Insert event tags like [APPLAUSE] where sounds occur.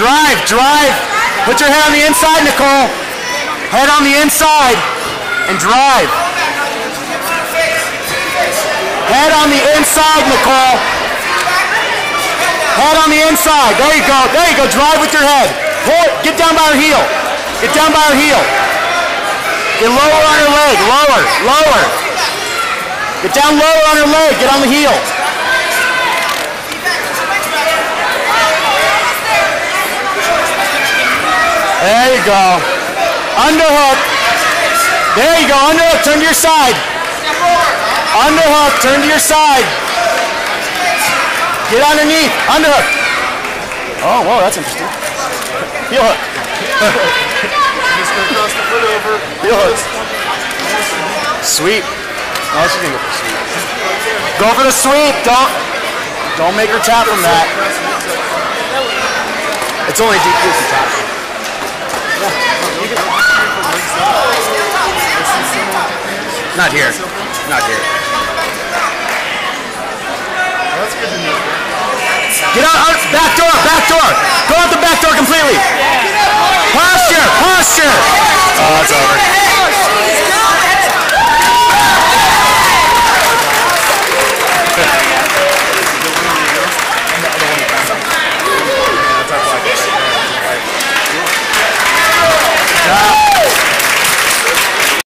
Drive, drive. Put your head on the inside, Nicole. Head on the inside and drive. Head on the inside, Nicole. Head on the inside. There you go. There you go. Drive with your head. Get down by her heel. Get down by her heel. Get lower on her leg. Lower. Lower. Get down lower on her leg. Get on the heel. There you go. Underhook. There you go. Underhook. Turn to your side. Underhook. Turn to your side. Get underneath. Underhook. Oh, whoa, that's interesting. [LAUGHS] Heel hook. [LAUGHS] Just gonna cross the foot over. Heel hooks. Sweep. No, she's gonna go for sweep. Go for the sweep. Don't don't make her tap from that. It's only DQ if you tap. Not here. Not here. Get out, out, back door, back door. Go out the back door completely. Posture, posture. Oh, it's over. [LAUGHS] Yeah.